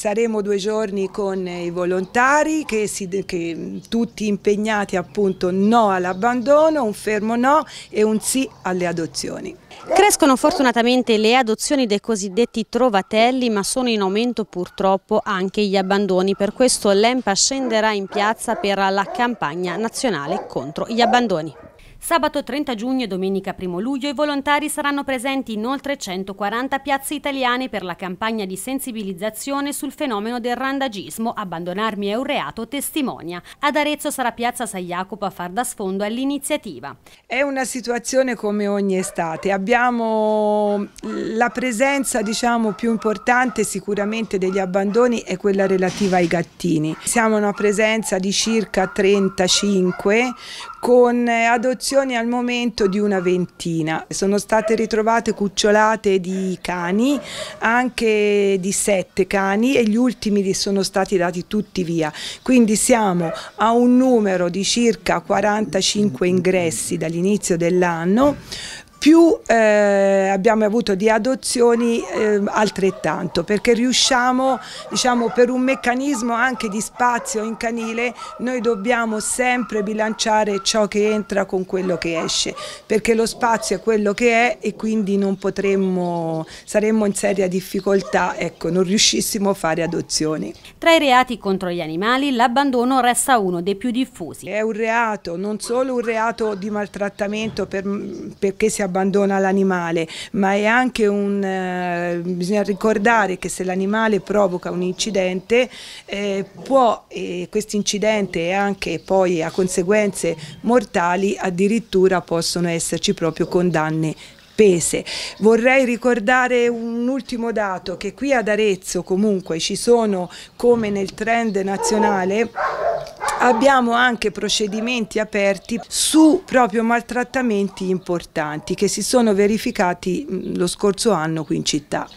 Saremo due giorni con i volontari che, si, che tutti impegnati appunto no all'abbandono, un fermo no e un sì alle adozioni. Crescono fortunatamente le adozioni dei cosiddetti trovatelli ma sono in aumento purtroppo anche gli abbandoni, per questo l'EMPA scenderà in piazza per la campagna nazionale contro gli abbandoni. Sabato 30 giugno e domenica 1 luglio i volontari saranno presenti in oltre 140 piazze italiane per la campagna di sensibilizzazione sul fenomeno del randagismo Abbandonarmi è un reato testimonia. Ad Arezzo sarà piazza San Jacopo a far da sfondo all'iniziativa. È una situazione come ogni estate. Abbiamo la presenza diciamo, più importante sicuramente degli abbandoni è quella relativa ai gattini. Siamo una presenza di circa 35 con adozioni al momento di una ventina. Sono state ritrovate cucciolate di cani, anche di sette cani e gli ultimi sono stati dati tutti via. Quindi siamo a un numero di circa 45 ingressi dall'inizio dell'anno più eh, abbiamo avuto di adozioni eh, altrettanto perché riusciamo diciamo per un meccanismo anche di spazio in canile noi dobbiamo sempre bilanciare ciò che entra con quello che esce perché lo spazio è quello che è e quindi non potremmo saremmo in seria difficoltà ecco non riuscissimo a fare adozioni. Tra i reati contro gli animali l'abbandono resta uno dei più diffusi. È un reato non solo un reato di maltrattamento per, perché si abbandona l'animale, ma è anche un, eh, bisogna ricordare che se l'animale provoca un incidente eh, può, e questo incidente anche poi ha conseguenze mortali, addirittura possono esserci proprio condanne spese. Vorrei ricordare un ultimo dato che qui ad Arezzo comunque ci sono come nel trend nazionale abbiamo anche procedimenti aperti su proprio maltrattamenti importanti che si sono verificati lo scorso anno qui in città.